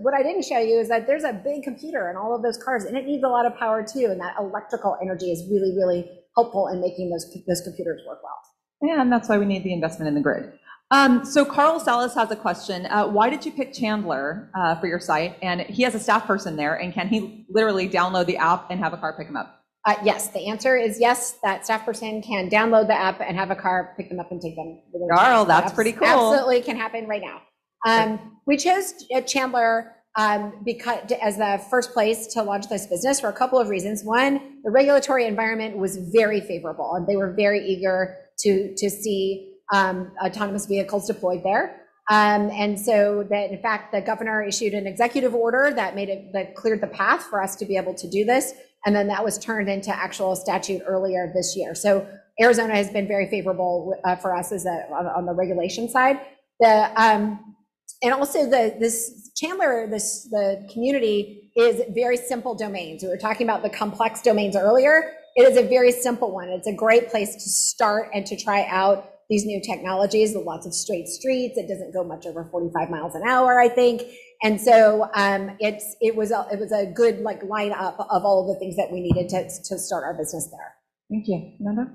S9: What I didn't show you is that there's a big computer in all of those cars, and it needs a lot of power too. And that electrical energy is really, really helpful in making those those computers work well.
S8: And that's why we need the investment in the grid. Um, so Carl Salas has a question. Uh, why did you pick Chandler uh, for your site? And he has a staff person there, and can he literally download the app and have a car pick him up?
S9: Uh, yes, the answer is yes. That staff person can download the app and have a car pick them up and take them.
S8: Carl, that's
S9: Abs-
S8: pretty cool.
S9: Absolutely can happen right now. Um, we chose uh, Chandler um, because as the first place to launch this business for a couple of reasons. One, the regulatory environment was very favorable, and they were very eager to to see um, autonomous vehicles deployed there. Um, and so that in fact, the governor issued an executive order that made it that cleared the path for us to be able to do this. And then that was turned into actual statute earlier this year. So Arizona has been very favorable uh, for us as a, on, the regulation side. The um, and also the this Chandler this the community is very simple domains. We were talking about the complex domains earlier. It is a very simple one. It's a great place to start and to try out these new technologies with lots of straight streets. It doesn't go much over 45 miles an hour, I think. And so um, it's it was a, it was a good like lineup of all of the things that we needed to to start our business there.
S8: Thank you. Amanda?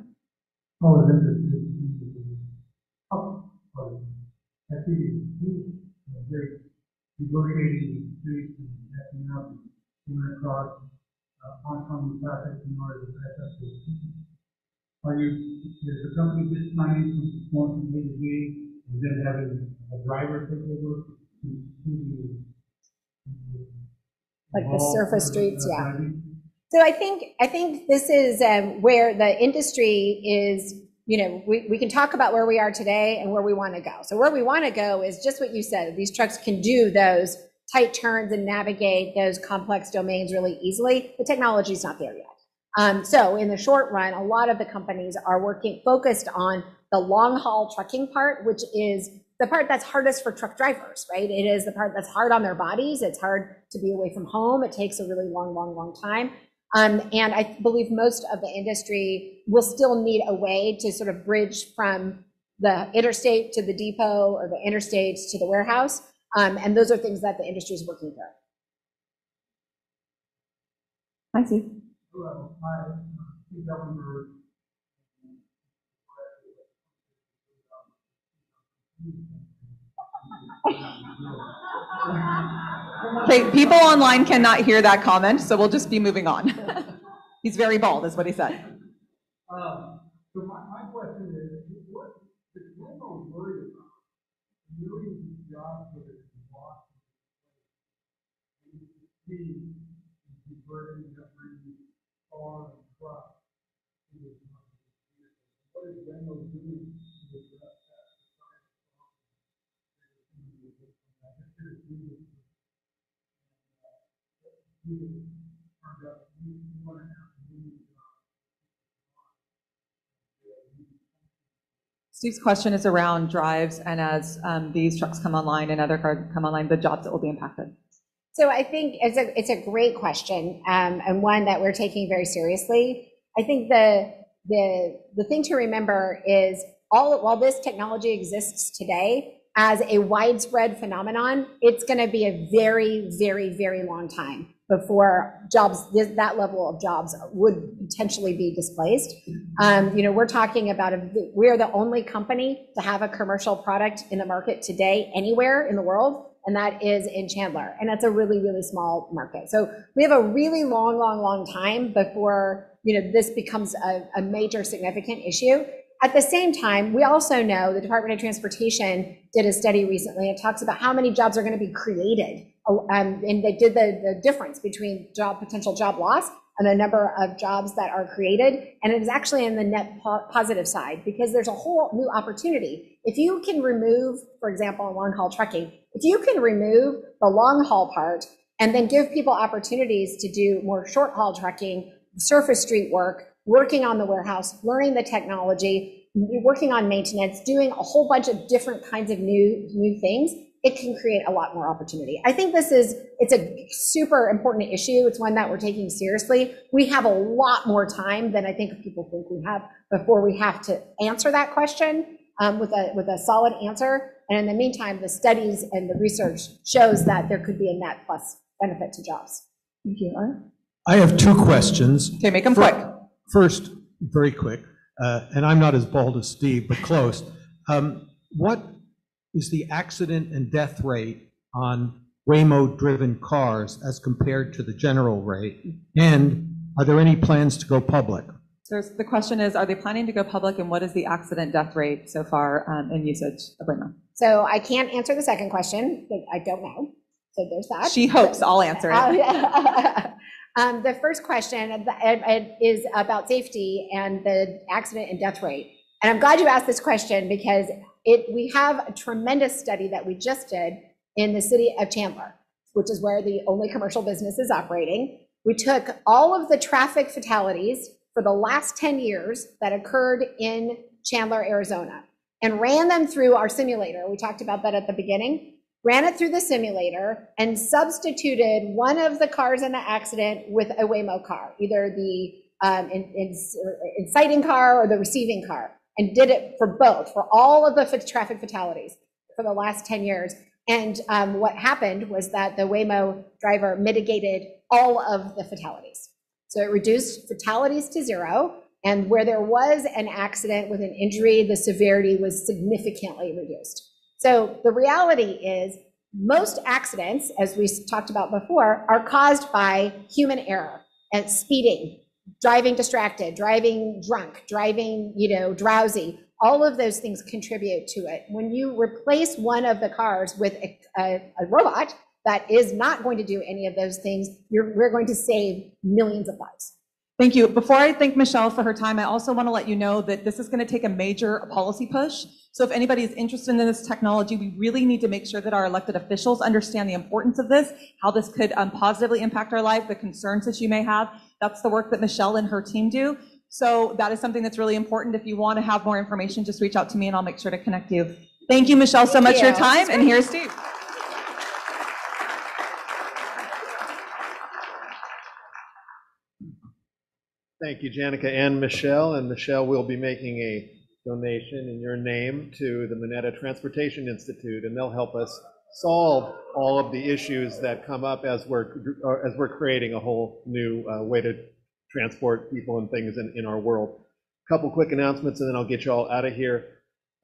S10: I was interested in the up part. I think it's huge, very negotiating streets and backing up coming across uh, oncoming traffic in order to back up the Are you, is the company just planning from A to B and then having a driver take over? to- to the-
S9: Like the surface streets,
S10: uh,
S9: yeah. So I think I think this is um, where the industry is. You know, we, we can talk about where we are today and where we want to go. So where we want to go is just what you said. These trucks can do those tight turns and navigate those complex domains really easily. The technology is not there yet. Um, so in the short run, a lot of the companies are working focused on the long haul trucking part, which is the part that's hardest for truck drivers, right? It is the part that's hard on their bodies. It's hard to be away from home. It takes a really long, long, long time. Um, and I believe most of the industry will still need a way to sort of bridge from the interstate to the depot or the interstate to the warehouse. Um, and those are things that the industry is working through.
S10: Hi, Steve. Hello.
S8: Okay, people online cannot hear that comment, so we'll just be moving on. He's very bald, is what he said.
S10: Um, so my, my question is millions of jobs that are lost. and See, converting every farm and crop. to this market. What is Glenville doing to address that? I'm just curious, who is- who is- turned out, to have millions of jobs.
S8: Steve's question is around drives and as um, these trucks come online and other cars come online, the jobs that will be impacted.
S9: So I think it's a, it's a great question, um, and one that we're taking very seriously. I think the, the, the thing to remember is all, while this technology exists today as a widespread phenomenon, it's going to be a very, very, very long time before jobs, that level of jobs would potentially be displaced. Um, you know, we're talking about, a, we're the only company to have a commercial product in the market today anywhere in the world, and that is in Chandler. And that's a really, really small market. So we have a really long, long, long time before, you know, this becomes a, a major significant issue. At the same time, we also know the Department of Transportation did a study recently. It talks about how many jobs are going to be created. Um, and they did the, the difference between job, potential job loss and the number of jobs that are created. And it is actually in the net po- positive side because there's a whole new opportunity. If you can remove, for example, long haul trucking, if you can remove the long haul part and then give people opportunities to do more short haul trucking, surface street work, working on the warehouse, learning the technology, working on maintenance, doing a whole bunch of different kinds of new, new things, it can create a lot more opportunity. I think this is, it's a super important issue. It's one that we're taking seriously. We have a lot more time than I think people think we have before we have to answer that question um, with a, with a solid answer. And in the meantime, the studies and the research shows that there could be a net plus benefit to jobs.
S8: Thank you. Art?
S11: I have two questions.
S8: Okay, make them
S11: Fir-
S8: quick.
S11: First, very quick, uh, and I'm not as bald as Steve, but close. Um, What is the accident and death rate on Waymo-driven cars as compared to the general rate? And are there any plans to go public?
S8: So the question is, are they planning to go public and what is the accident death rate so far um, in usage of Waymo?
S9: So I can't answer the second question, I don't know. So there's that.
S8: She hopes I'll answer it.
S9: yeah. Um, The first question uh, is about safety and the accident and death rate. And I'm glad you asked this question because it, we have a tremendous study that we just did in the city of Chandler, which is where the only commercial business is operating. We took all of the traffic fatalities for the last 10 years that occurred in Chandler, Arizona, and ran them through our simulator. We talked about that at the beginning ran it through the simulator and substituted one of the cars in the accident with a Waymo car, either the um, in, in- inciting car or the receiving car, and did it for both, for all of the traffic fatalities for the last 10 years. And um, what happened was that the Waymo driver mitigated all of the fatalities. So it reduced fatalities to zero. And where there was an accident with an injury, the severity was significantly reduced. So the reality is, most accidents, as we talked about before, are caused by human error and speeding, driving distracted, driving drunk, driving, you know, drowsy. All of those things contribute to it. When you replace one of the cars with a, a, a robot that is not going to do any of those things, we're going to save millions of lives.
S8: Thank you. Before I thank Michelle for her time, I also want to let you know that this is going to take a major policy push. So if anybody is interested in this technology, we really need to make sure that our elected officials understand the importance of this, how this could um, positively impact our life, the concerns that you may have. That's the work that Michelle and her team do. So that is something that's really important. If you want to have more information, just reach out to me and I'll make sure to connect you. Thank you, Michelle, so
S9: Thank
S8: much for your time. And here's Steve.
S2: Thank you, Janica and Michelle. And Michelle will be making a donation in your name to the Mineta Transportation Institute, and they'll help us solve all of the issues that come up as we're, as we're creating a whole new uh, way to transport people and things in, in our world. A couple quick announcements, and then I'll get you all out of here.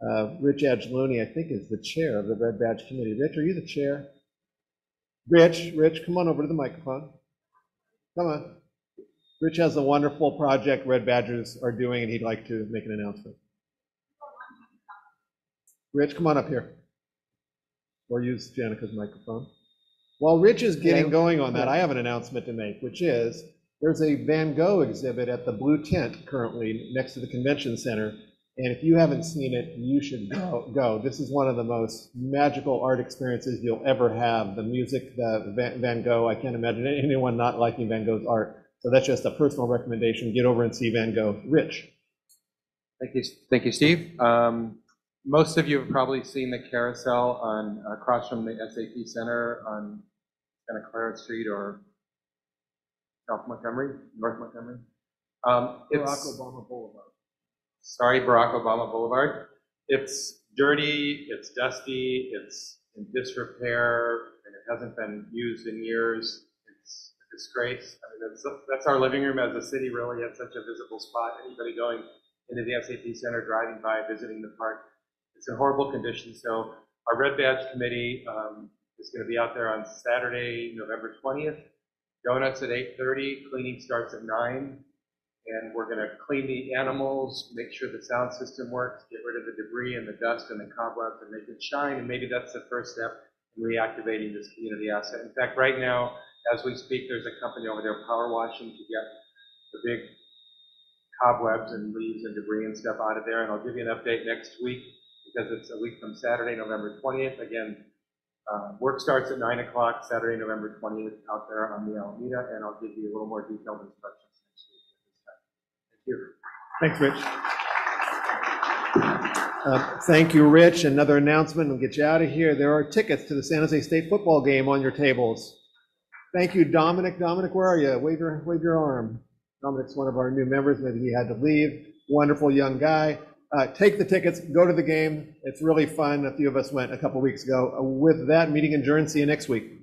S2: Uh, Rich Angeloni, I think, is the chair of the Red Badge Committee. Rich, are you the chair? Rich, Rich, come on over to the microphone. Come on. Rich has a wonderful project Red Badgers are doing, and he'd like to make an announcement. Rich, come on up here. Or use Janica's microphone. While Rich is getting going on that, I have an announcement to make, which is, there's a Van Gogh exhibit at the Blue Tent currently next to the Convention Center. And if you haven't seen it, you should go. go. This is one of the most magical art experiences you'll ever have. The music, the Van Van Gogh, I can't imagine anyone not liking Van Gogh's art. So that's just a personal recommendation. Get over and see Van Gogh. Rich.
S12: Thank you, thank you, Steve. Um, Most of you have probably seen the carousel on, across from the SAP Center on of Clarence Street or South Montgomery, North Montgomery. Um,
S2: Barack Obama Boulevard.
S12: sorry, Barack Obama Boulevard. It's dirty, it's dusty, it's in disrepair, and it hasn't been used in years. It's a disgrace. I mean, that's, that's our living room as a city, really, at such a visible spot. Anybody going into the SAP Center, driving by, visiting the park, it's in horrible condition. So our Red Badge Committee um, is going to be out there on Saturday, November 20th. Donuts at 8:30, cleaning starts at 9. And we're going to clean the animals, make sure the sound system works, get rid of the debris and the dust and the cobwebs and make it shine. And maybe that's the first step in reactivating this community asset. In fact, right now, as we speak, there's a company over there power washing to get the big cobwebs and leaves and debris and stuff out of there. And I'll give you an update next week because it's a week from Saturday, November 20th. Again, uh, work starts at 9 o'clock, Saturday, November 20th, out there on the Alameda, and I'll give you a little more detailed instructions next week. Thank you.
S2: Thanks, Rich. Uh, Thank you, Rich. Another announcement, we'll get you out of here. There are tickets to the San Jose State football game on your tables. Thank you, Dominic. Dominic, where are you? Wave your, wave your arm. Dominic's one of our new members, maybe he had to leave. Wonderful young guy. Uh, Take the tickets, go to the game. It's really fun. A few of us went a couple weeks ago. Uh, With that, meeting adjourned. See you next week.